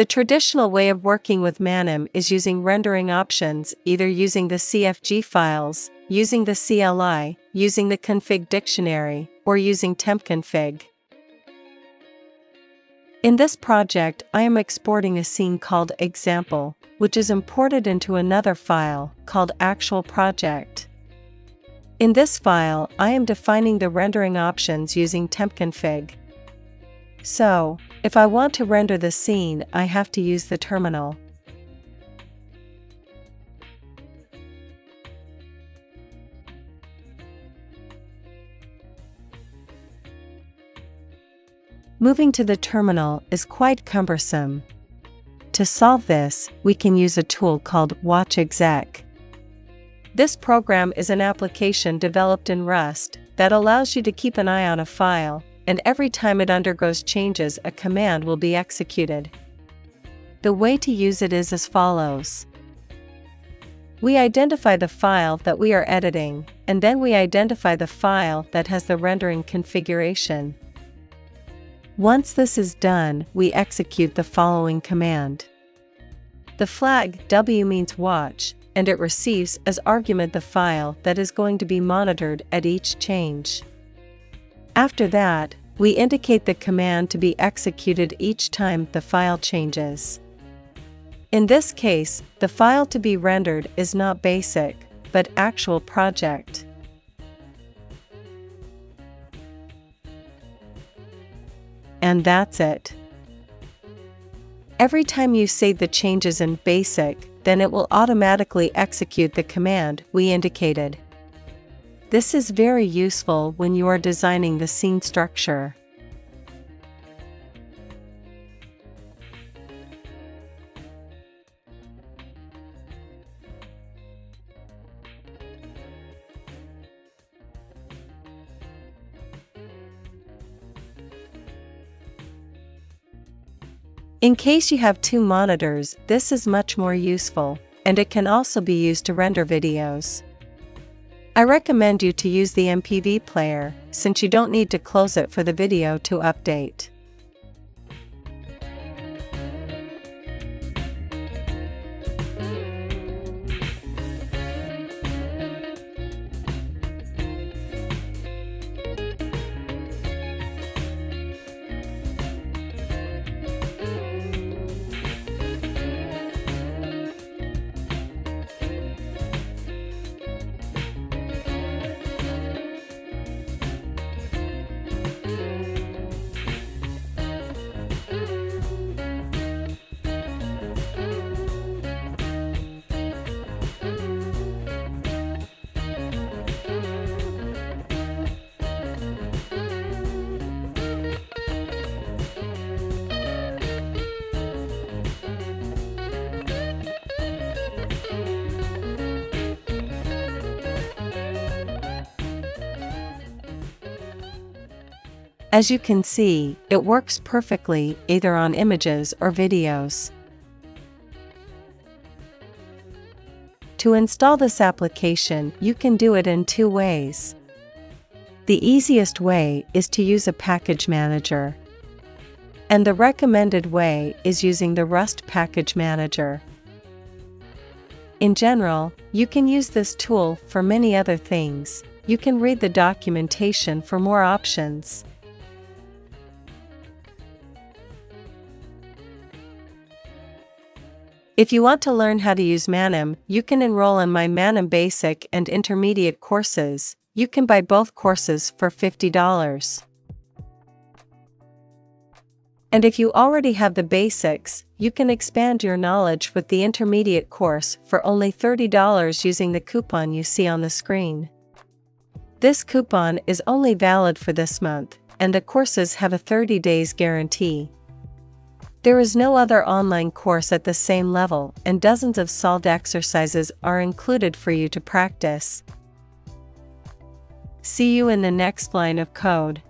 The traditional way of working with Manim is using rendering options, either using the CFG files, using the CLI, using the config dictionary, or using tempconfig. In this project I am exporting a scene called example, which is imported into another file called actual project. In this file I am defining the rendering options using tempconfig. So, if I want to render the scene I have to use the terminal. Moving to the terminal is quite cumbersome. To solve this, we can use a tool called WatchExec. This program is an application developed in Rust that allows you to keep an eye on a file, and every time it undergoes changes, a command will be executed. The way to use it is as follows. We identify the file that we are editing, and then we identify the file that has the rendering configuration. Once this is done, we execute the following command. The flag W means watch, and it receives as argument the file that is going to be monitored at each change. After that, we indicate the command to be executed each time the file changes. In this case, the file to be rendered is not basic, but actual project. And that's it. Every time you say the changes in BASIC, then it will automatically execute the command we indicated. This is very useful when you are designing the scene structure. In case you have two monitors, this is much more useful, and it can also be used to render videos. I recommend you to use the MPV player, since you don't need to close it for the video to update. As you can see, it works perfectly either on images or videos. To install this application, you can do it in two ways. The easiest way is to use a package manager. And the recommended way is using the Rust Package Manager. In general, you can use this tool for many other things. You can read the documentation for more options. If you want to learn how to use Manim, you can enroll in my Manim Basic and Intermediate courses. You can buy both courses for $50. And if you already have the basics, you can expand your knowledge with the intermediate course for only $30 using the coupon you see on the screen. This coupon is only valid for this month, and the courses have a 30 days guarantee. There is no other online course at the same level, and dozens of solved exercises are included for you to practice. See you in the next line of code.